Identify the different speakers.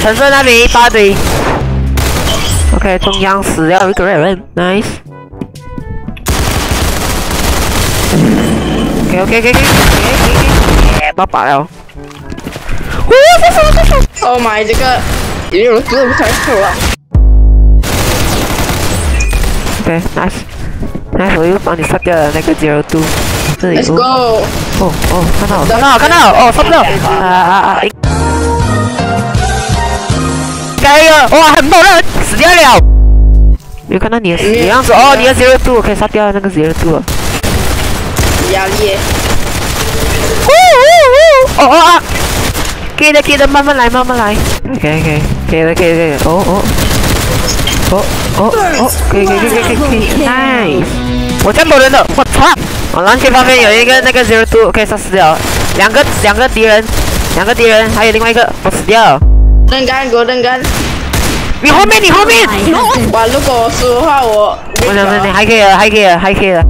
Speaker 1: 橙色那边一大堆。OK，中央死掉一个人，Nice。OK OK OK OK OK，爆爆了！哇，这什么这什么
Speaker 2: ？Oh my，这个也有这么太丑了。
Speaker 1: OK，Nice，Nice，我又帮你杀掉了那个 zero two。
Speaker 2: Let's go！
Speaker 1: 哦哦，看到看到看到，哦，杀不掉！啊啊啊！哇，很猛的，死掉了！有看到你的死样子哦，你的 zero two 可以杀掉那个 zero two。
Speaker 2: 压力。
Speaker 1: 哦哦啊！可以的，可以的，慢慢来，慢慢来。OK OK，可以的，可以的，哦哦。哦哦哦，可以可以可以可以可以，nice！我这么多人的，我操！我，蓝区方面有一个那个 zero two 可以杀死掉，两个两个敌人，两个敌人，还有另外一个我死掉。
Speaker 2: 登杆，给我登杆！
Speaker 1: 你后面，你后面！
Speaker 2: 哇，如果输的话，我……
Speaker 1: 我想你还可以了，还可以了，还可以了。